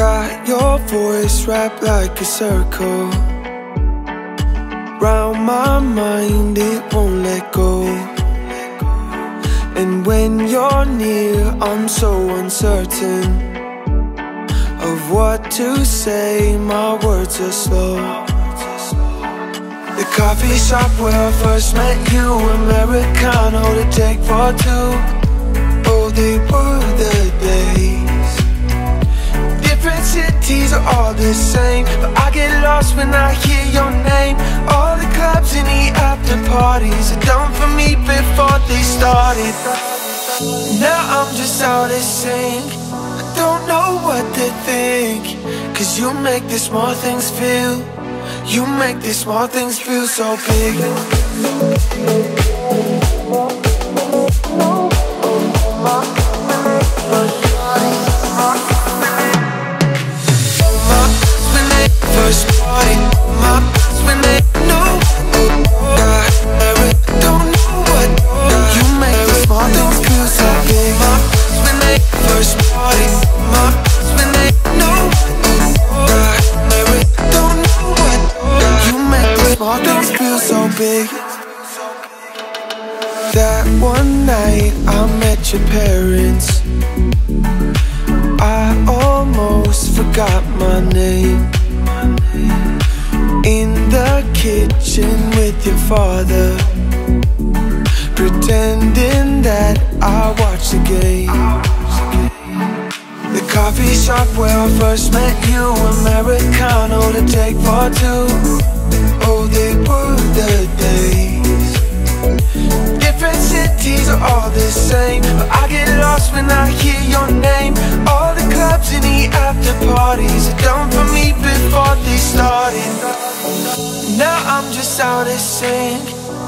Got your voice wrapped like a circle. Round my mind it won't let go. And when you're near I'm so uncertain Of what to say, my words are slow. The coffee shop where I first met you Americano to take for two Oh, they were the the same But I get lost when I hear your name. All the clubs and the after parties Are done for me before they started. Now I'm just out of sync I don't know what to think Cause you make the small things feel You make the small things feel so big so big. That one night I met your parents. I almost forgot my name. In the kitchen with your father. Pretending that I watched the game. The coffee shop where I first met you Americano to take for two Oh, they were out of sync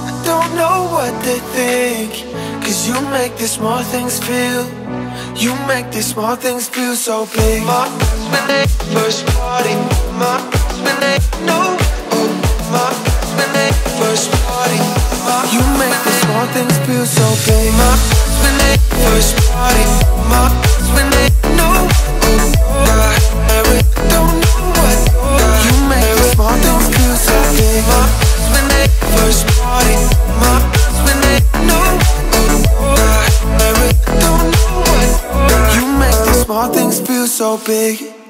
I don't know what they think. Cause you make the small things feel You make the small things feel so big. My they first party My when so big